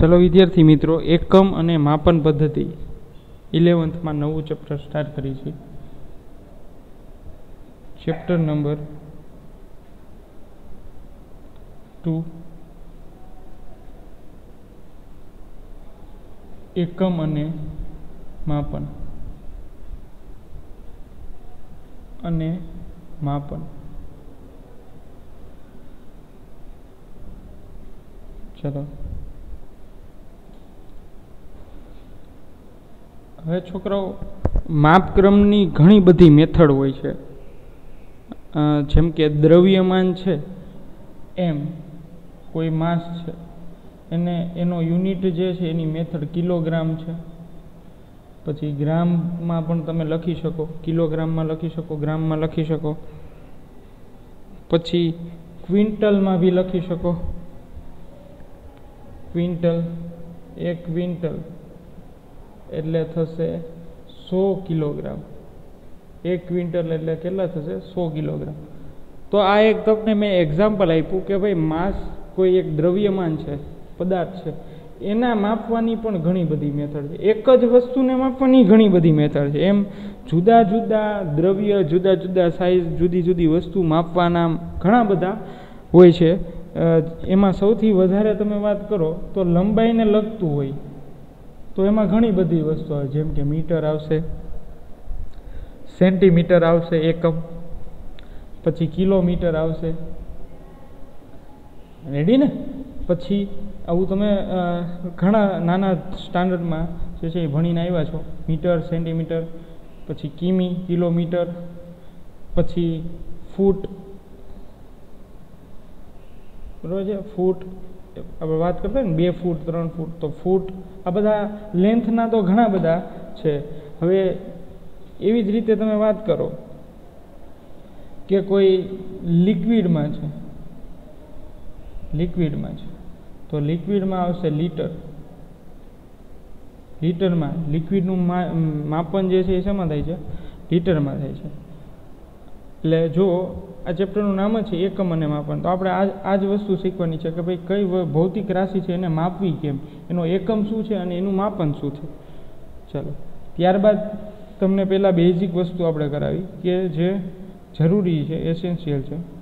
ચલો વિદ્યાર્થી મિત્રો, એકમ અને માપન પદ્ધતિ. ઇલેવન્થમાં નવું ચેપ્ટર સ્ટાર્ટ કરી છે. ચેપ્ટર નંબર ટુ એકમ અને માપન. અને માપન. ચલો. હવે છોકરાઓ, માપક્રમની ઘણી બધી મેથડ હોય છે. જેમ કે દ્રવ્યમાન છે, એમ કોઈ માસ છે. એને, એનો યુનિટ જે છે એની મેથડ કિલોગ્રામ છે. પછી ગ્રામમાં પણ તમે લખી શકો, કિલોગ્રામમાં લખી શકો, ગ્રામમાં લખી શકો. પછી ક્વિન્ટલમાં બી લખી શકો. ક્વિન્ટલ, એક ક્વિન્ટલ. એટલે થશે સો કિલોગ્રામ. એક ક્વિન્ટલ એટલે કેટલા થશે? સો કિલોગ્રામ. તો આ એક તમને મેં એક્ઝામ્પલ આપ્યું કે ભાઈ માસ કોઈ એક દ્રવ્યમાન છે, પદાર્થ છે, એના માપવાની પણ ઘણી બધી મેથડ છે. એક જ વસ્તુને માપવાની ઘણી બધી મેથડ છે. એમ જુદા જુદા દ્રવ્ય, જુદા જુદા સાઇઝ જુદી જુદી વસ્તુ માપવાના ઘણા બધા હોય છે. એમાં સૌથી વધારે તમે વાત કરો તો લંબાઈને લગતું હોય. તો એમાં ઘણી બધી વસ્તુ આવે, જેમ કે મીટર આવશે, સેન્ટીમીટર આવશે એકમ, પછી કિલોમીટર આવશે. રેડી ને? પછી આવું તમે ઘણા નાના સ્ટાન્ડર્ડમાં જે છે એ ભણીને આવ્યા છો. મીટર, સેન્ટીમીટર, પછી કિમી, કિલોમીટર, પછી ફૂટ, બરાબર છે? ફૂટ આપણે વાત કરતા ને, બે ફૂટ, ત્રણ ફૂટ, તો ફૂટ, આ બધા લેન્થના તો ઘણા બધા છે. હવે એવી જ રીતે તમે વાત કરો કે કોઈ લિક્વિડમાં છે. લિક્વિડમાં છે. તો લિક્વિડમાં આવશે લીટર લીટરમાં લિક્વિડનું માપન જે છે એ શેમાં થાય છે? લીટરમાં થાય છે. એટલે જો આ ચેપ્ટરનું નામ જ છે એકમ અને માપન, તો આપણે આ આ જ વસ્તુ શીખવાની છે કે ભાઈ કઈ ભૌતિક રાશિ છે એને માપવી કેમ? એનો એકમ શું છે અને એનું માપન શું છે? ચાલો, ત્યારબાદ તમને પહેલાં બેઝિક વસ્તુ આપણે કરાવી કે જે જરૂરી છે એસેન્શિયલ છે.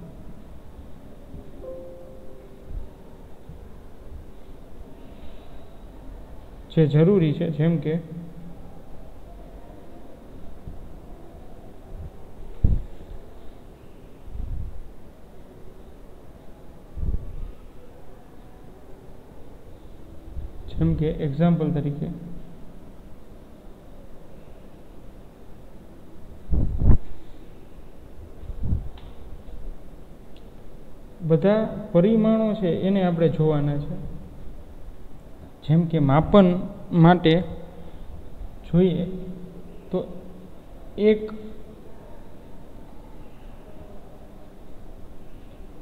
જે જરૂરી છે, જેમ કે જેમ કે એક્ઝામ્પલ તરીકે. બધા પરિમાણો છે એને આપણે જોવાના છે. જેમ કે માપન માટે જોઈએ તો એક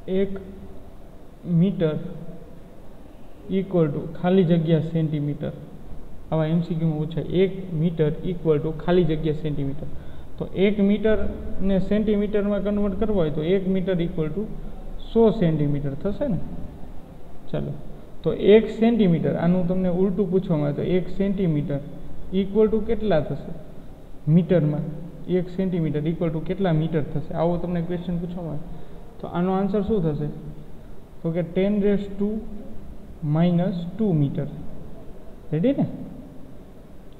એક મીટર ઇક્વલ ટુ ખાલી જગ્યા સેન્ટીમીટર આવા એમસીક્યુમાં પૂછાય, એક મીટર ઇક્વલ ટુ ખાલી જગ્યા સેન્ટીમીટર તો એક મીટરને સેન્ટીમીટરમાં કન્વર્ટ કરવો હોય તો એક મીટર ઇક્વલ ટુ સો સેન્ટીમીટર થશે ને? ચાલો. તો એક સેન્ટીમીટર આનું તમને ઉલટું પૂછવામાં આવે તો એક સેન્ટીમીટર ઇક્વલ ટુ કેટલા થશે? મીટરમાં. એક સેન્ટીમીટર ઇક્વલ ટુ કેટલા મીટર થશે? આવો તમને ક્વેશ્ચન પૂછવામાં આવે. તો આનો આન્સર શું થશે? તો કે ten raise to minus two metre. Ready ને?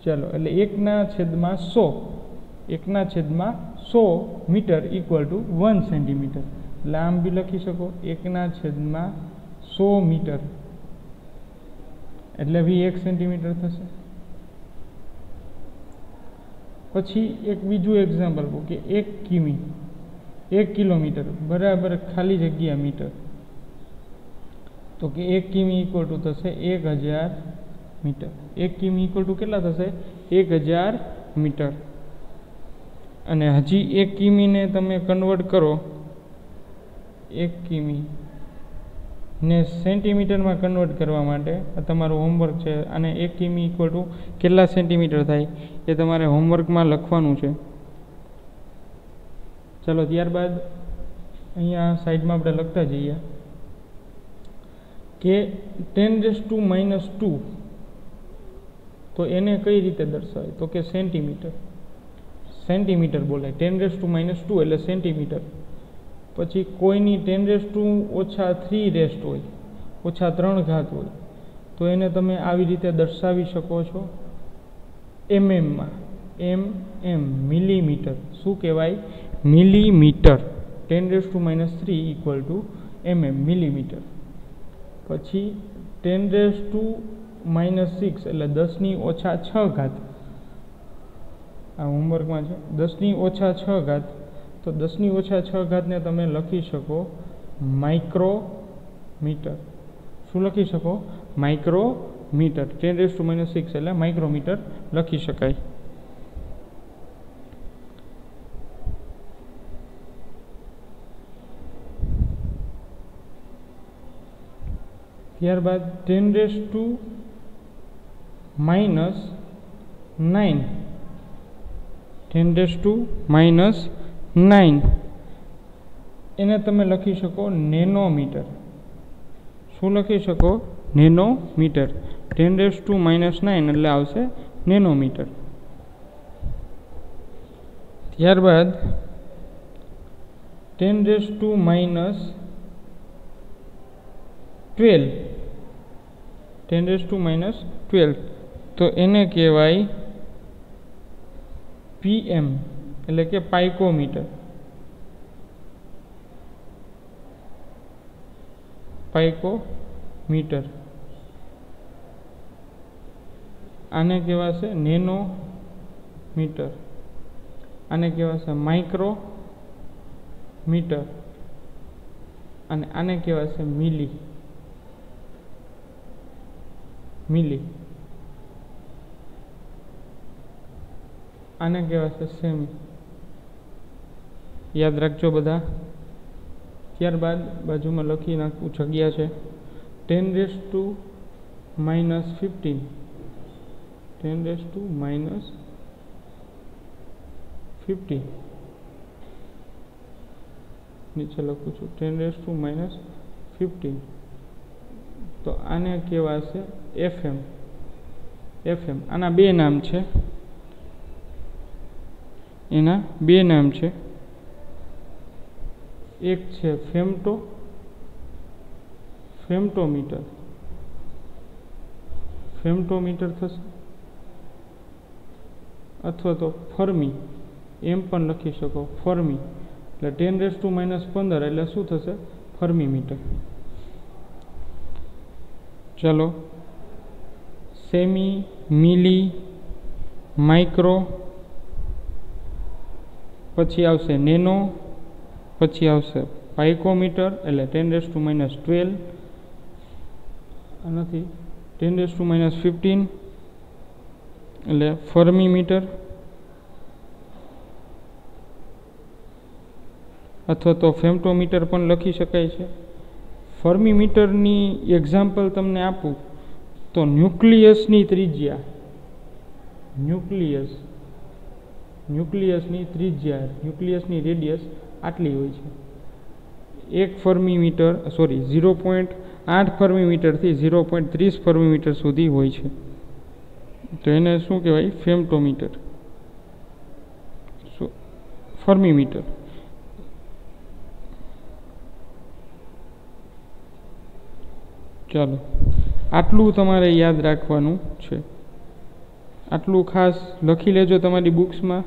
ચાલો, એટલે એકના છેદમાં સો. એકના છેદમાં સો metre equal to one centimetre એટલે આમ બી લખી શકો, એકના છેદમાં સો મીટર. એટલે વી એક સેન્ટીમીટર થશે. પછી એક બીજું એક્ઝામ્પલ કે એક કિમી, એક કિલોમીટર, બરાબર ખાલી જગ્યા મીટર. તો કે એક કિમી ઇક્વલ ટુ થશે એક હજાર મીટર. એક કિમી ઇક્વલ ટુ કેટલા થશે? એક હજાર મીટર. અને હજી એક કિમીને તમે કન્વર્ટ કરો, એક કિમી ને સેન્ટીમીટરમાં કન્વર્ટ કરવા માટે તમારું હોમવર્ક છે. અને એક કિમી ઇક્વલ ટુ કેટલા સેન્ટીમીટર થાય એ તમારે હોમવર્કમાં લખવાનું છે. ચાલો, ત્યારબાદ અહીંયા સાઈડમાં આપણે લખતા જઈએ. કે ten raise to minus two તો એને કઈ રીતે દર્શાવે? તો કે સેન્ટીમીટર સેન્ટીમીટર બોલાય. Ten raise to minus two એટલે સેન્ટીમીટર પછી કોઈની ટેન રેસ ટુ ઓછા થ્રી રેસ્ટ હોય, ઓછા ત્રણ ઘાત હોય, તો એને તમે આવી રીતે દર્શાવી શકો છો. એમએમમાં એમ એમ મિલીમીટર શું કહેવાય? Millimetre ten raise to minus three equal to mm millimetre પછી ten raise to minus six, એટલે દસની ઓછા છ ઘાત. આ હોમવર્કમાં છે. દસની ઓછા છ ઘાત. તો દસની ઓછા છ ઘાતને તમે લખી શકો માઇક્રોમીટર. શું લખી શકો? Micrometre. Ten raise to minus six, એટલે માઇક્રોમીટર લખી શકાય. ત્યારબાદ ten raise to minus nine ten raise to minus nine એને તમે લખી શકો નેનોમીટર. શું લખી શકો? Nanometre. Ten raise to minus nine એટલે આવશે નેનોમીટર. ત્યારબાદ ten raise to minus twelve ten raise to minus twelve તો એને કહેવાય પીએમ એટલે કે પાઇકોમીટર. પાઇકોમીટર. આને કહેવાશે નેનો મીટર આને કહેવાશે માઇક્રો મીટર અને આને કહેવાશે મિલી. મિલી આને કહેવાશે સેમી યાદ રાખજો બધા ત્યારબાદ બાજુમાં લખી નાખવું જગ્યા છે ten raise to minus fifteen ten raise to minus fifteen નીચે લખું છું ten raise to minus fifteen તો આને કહેવાશે એફએમ એફએમ આના બે નામ છે. એના બે નામ છે. એક છે ફેમટો ફેમટોમીટર ફેમટોમીટર થશે. અથવા તો ફર્મી. એમ પણ લખી શકો, ફર્મી. એટલે ટેન રેસ ટુ માઇનસ પંદર, એટલે શું થશે? ફર્મી મીટર ચલો. સેમી, મિલી, માઇક્રો, પછી આવશે નેનો, પછી આવશે પાઇકોમીટર, એટલે ten raise to minus twelve નથી ten raise to minus fifteen એટલે ફર્મી મીટર અથવા તો ફેમ્ટોમીટર પણ લખી શકાય છે. ફર્મી મીટરની એક્ઝામ્પલ તમને આપું. તો ન્યુક્લિયસની ત્રિજ્યા, ન્યુક્લિયસ, ન્યુક્લિયસની ત્રિજ્યા, ન્યુક્લિયસની રેડિયસ આટલી હોય છે. એક ફર્મીમીટર, સોરી, ઝીરો પોઈન્ટ આઠ ફર્મીમીટરથી ઝીરો પોઈન્ટ ત્રીસ ફર્મીમીટર સુધી હોય છે. તો એને શું કહેવાય? ફેમ્ટોમીટર. ફર્મીમીટર. ચાલો. આટલું તમારે યાદ રાખવાનું છે. આટલું ખાસ લખી લેજો તમારી બુક્સમાં.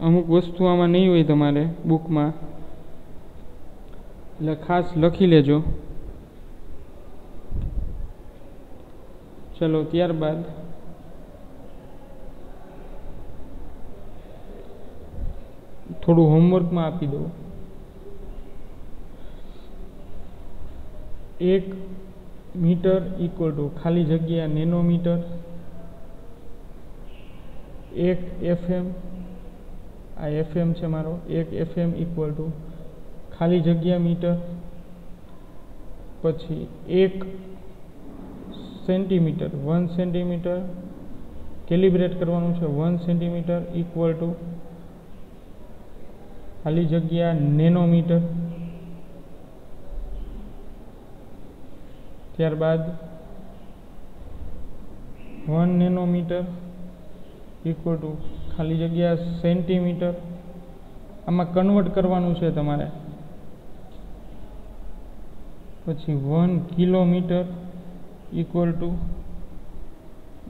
અમુક વસ્તુ આમાં નહીં હોય તમારે બુકમાં. એટલે ખાસ લખી લેજો. ચલો, ત્યારબાદ. થોડું હોમવર્કમાં આપી દઉં. એક મીટર ઇક્વલ ટુ ખાલી જગ્યા નેનોમીટર, એક એફએમ, આ એફએમ છે મારો, એક એફએમ ઇક્વલ ટુ ખાલી જગ્યા મીટર, પછી એક સેન્ટીમીટર વન સેન્ટીમીટર, કેલિબ્રેટ કરવાનું છે વન સેન્ટીમીટર ઇક્વલ ટુ ખાલી જગ્યા નેનોમીટર. ત્યારબાદ વન નેનોમીટર ઇક્વલ ટુ ખાલી જગ્યા સેન્ટીમીટર. આમાં કન્વર્ટ કરવાનું છે તમારે. પછી વન કિલોમીટર ઇક્વલ ટુ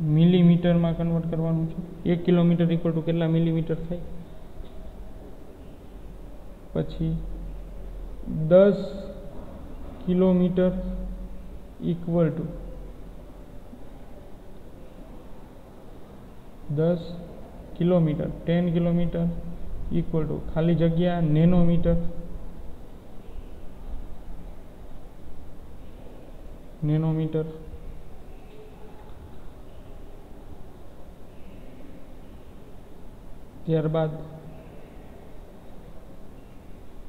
મિલીમીટરમાં કન્વર્ટ કરવાનું છે. એક કિલોમીટર ઇક્વલ ટુ કેટલા મિલીમીટર થાય? પછી દસ કિલોમીટર ઇક્વલ ટુ દસ kilometre, ten kilometre equal to ખાલી જગ્યા નેનોમીટર. નેનોમીટર. ત્યારબાદ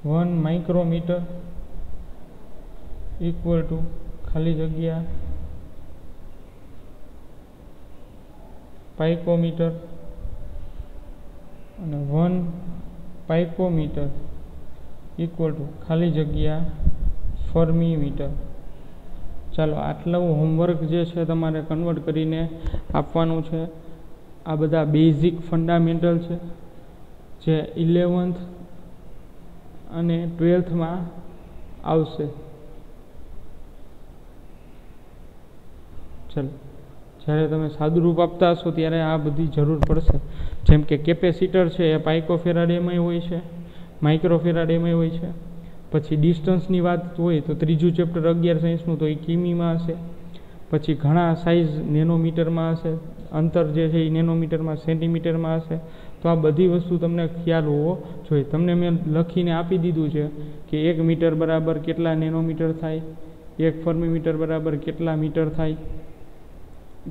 વન માઇક્રોમીટર ઇક્વલ ટુ ખાલી જગ્યા, પાઇકોમીટર અને વન પાઇકોમીટર ઇક્વલ ટુ ખાલી જગ્યા ફર્મીમીટર ચાલો, આટલું હોમવર્ક જે છે તમારે કન્વર્ટ કરીને આપવાનું છે. આ બધા બેઝિક ફંડામેન્ટલ છે, જે ઇલેવન્થ અને ટ્વેલ્થમાં આવશે. ચાલો. જ્યારે તમે સાદુરૂપ આપતા હશો ત્યારે આ બધી જરૂર પડશે. જેમ કે કેપેસિટર છે, એ પાઇકોફેરાડેમાંય હોય છે માઇક્રોફેરાડેમાંય હોય છે. પછી ડિસ્ટન્સની વાત હોય તો ત્રીજું ચેપ્ટર અગિયાર સાયન્સનું, તો એ કિમીમાં હશે. પછી ઘણા સાઇઝ નેનોમીટરમાં હશે. અંતર જે છે એ નેનોમીટરમાં, સેન્ટીમીટરમાં હશે. તો આ બધી વસ્તુ તમને ખ્યાલ હોવો જોઈએ. તમને મેં લખીને આપી દીધું છે કે એક મીટર બરાબર કેટલા નેનોમીટર થાય, એક ફર્મીમીટર બરાબર કેટલા મીટર થાય.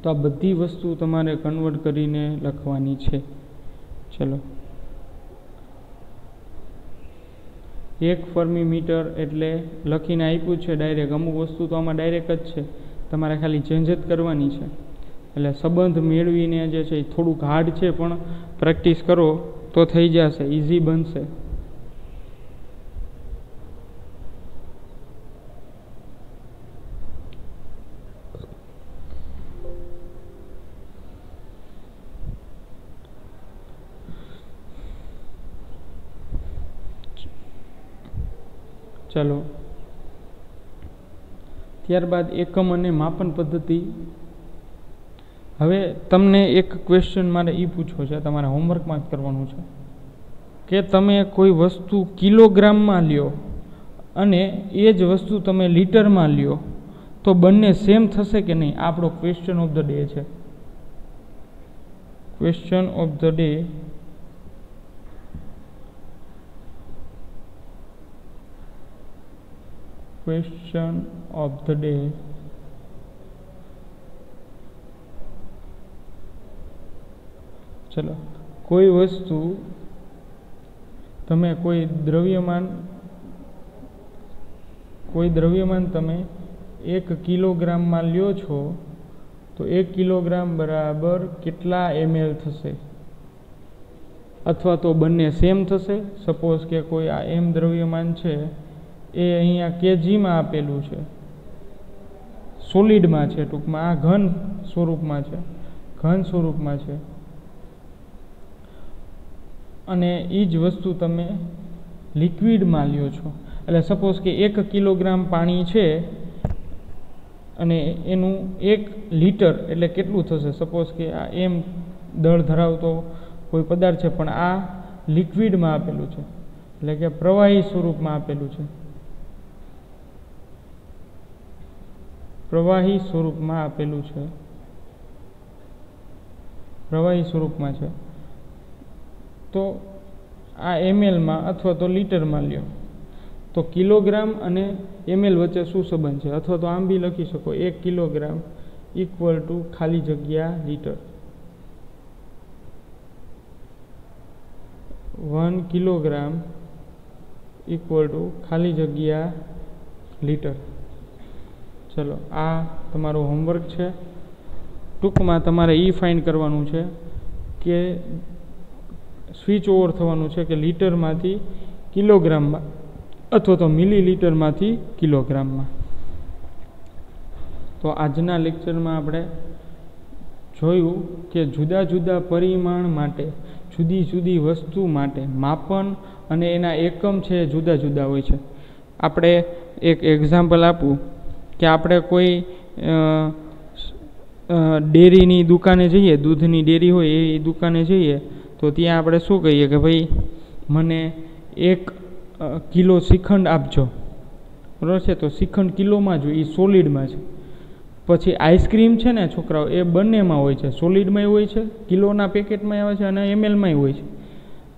તો આ બધી વસ્તુ તમારે કન્વર્ટ કરીને લખવાની છે. ચલો. એક ફર્મીમીટર એટલે લખીને આપ્યું છે ડાયરેક્ટ અમુક વસ્તુ તો આમાં ડાયરેક્ટ જ છે. તમારે ખાલી ચેન્જ જ કરવાની છે. એટલે સંબંધ મેળવીને જે છે એ થોડુંક હાર્ડ છે, પણ પ્રેક્ટિસ કરો તો થઈ જશે. ઇઝી બનશે. ચાલો. ત્યારબાદ એકમ અને માપન પદ્ધતિ. હવે તમને એક ક્વેશ્ચન મારે એ પૂછવો છે, તમારે હોમવર્કમાં જ કરવાનું છે, કે તમે કોઈ વસ્તુ કિલોગ્રામમાં લ્યો અને એ જ વસ્તુ તમે લીટરમાં લ્યો, તો બંને સેમ થશે કે નહીં? આપણો ક્વેશ્ચન ઓફ ધ ડે છે. Question of the day question of the day. ચલો. કોઈ વસ્તુ તમે કોઈ દ્રવ્યમાન કોઈ દ્રવ્યમાન તમે એક કિલોગ્રામમાં લ્યો છો, તો એક કિલોગ્રામ બરાબર કેટલા એમએલ થશે? અથવા તો બંને સેમ થશે? સપોઝ કે કોઈ આ એમ દ્રવ્યમાન છે એ અહીંયા કેજીમાં આપેલું છે. સોલિડમાં છે ટૂંકમાં. આ ઘન સ્વરૂપમાં છે. ઘન સ્વરૂપમાં છે. અને એ જ વસ્તુ તમે લિક્વિડમાં લ્યો છો. એટલે સપોઝ કે એક કિલોગ્રામ પાણી છે અને એનું એક લીટર એટલે કેટલું થશે? સપોઝ કે આ એમ દળ ધરાવતો કોઈ પદાર્થ છે, પણ આ લિક્વિડમાં આપેલું છે. એટલે કે પ્રવાહી સ્વરૂપમાં આપેલું છે. પ્રવાહી સ્વરૂપમાં આપેલું છે. પ્રવાહી સ્વરૂપમાં છે. તો આ એમએલમાં અથવા તો લીટરમાં લ્યો. તો કિલોગ્રામ અને એમએલ વચ્ચે શું સંબંધ છે? અથવા તો આમ બી લખી શકો, એક કિલોગ્રામ ઇક્વલ ટુ ખાલી જગ્યા litre. One kilogram equal to ખાલી જગ્યા લીટર. ચલો, આ તમારો હોમવર્ક છે. ટૂંકમાં તમારે એ ફાઇન્ડ કરવાનું છે કે સ્વિચ ઓવર થવાનું છે કે લીટરમાંથી કિલોગ્રામમાં, અથવા તો મિલી લીટરમાંથી કિલોગ્રામમાં. તો આજના લેક્ચરમાં આપણે જોયું કે જુદા જુદા પરિમાણ માટે, જુદી જુદી વસ્તુ માટે માપન અને એના એકમ છે જુદા જુદા હોય છે. આપણે એક એક્ઝામ્પલ આપું. કે આપણે કોઈ ડેરીની દુકાને જઈએ, દૂધની ડેરી હોય એ દુકાને જઈએ, તો ત્યાં આપણે શું કહીએ કે ભાઈ, મને એક કિલો શ્રીખંડ આપજો. બરાબર છે? તો શ્રીખંડ કિલોમાં જોઈએ એ સોલિડમાં છે પછી આઈસ્ક્રીમ છે ને છોકરાઓ, એ બંનેમાં હોય છે. સોલિડમાંય હોય છે, કિલોના પેકેટમાં આવે છે અને એમએલમાંય હોય છે.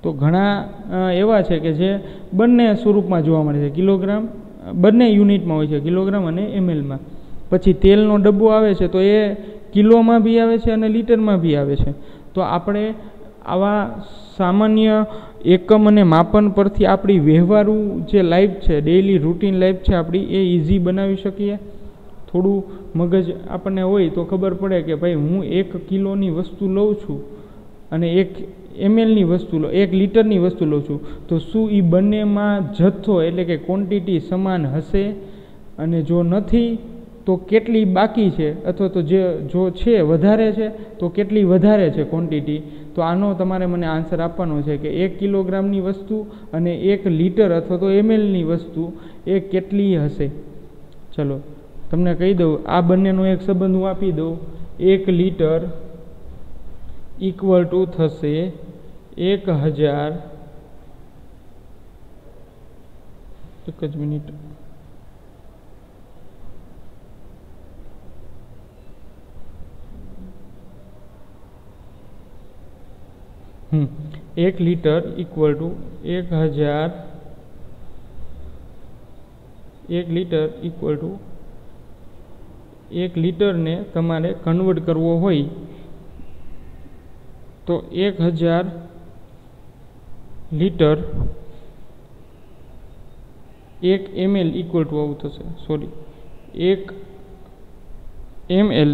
તો ઘણા એવા છે કે જે બંને સ્વરૂપમાં જોવા મળે છે. કિલોગ્રામ બંને યુનિટમાં હોય છે, કિલોગ્રામ અને એમએલમાં. પછી તેલનો ડબ્બો આવે છે, તો એ કિલોમાં બી આવે છે અને લીટરમાં બી આવે છે. તો આપણે આવા સામાન્ય એકમ અને માપન પરથી આપણી વ્યવહારુ જે લાઈફ છે ડેઇલી રૂટીન લાઈફ છે, આપણી એ ઇઝી બનાવી શકીએ. થોડું મગજ આપણને હોય તો ખબર પડે કે ભાઈ હું એક કિલોની વસ્તુ લઉં છું અને એક એમએલની વસ્તુ લો, એક લીટરની વસ્તુ લઉં છું. તો શું એ બંનેમાં જથ્થો એટલે કે ક્વોન્ટિટી સમાન હશે? અને જો નથી, તો કેટલી બાકી છે? અથવા તો જે, જો છે વધારે છે, તો કેટલી વધારે છે ક્વોન્ટિટી તો આનો તમારે મને આન્સર આપવાનો છે કે એક કિલોગ્રામની વસ્તુ અને એક લીટર અથવા તો એમએલની વસ્તુ એ કેટલી હશે? ચલો, તમને કહી દઉં, આ બંનેનો એક સંબંધ હું આપી દઉં. એક લીટર ઇક્વલ ટુ થશે એક હજાર એક જ મિનિટ હમ એક લીટર ઇક્વલ ટુ એક હજાર એક લીટર ઇક્વલ ટુ એક લીટરને તમારે કન્વર્ટ કરવો હોય તો એક હજાર લીટર એક એમએલ ઇક્વલ ટુ આવું થશે સોરી એક એમએલ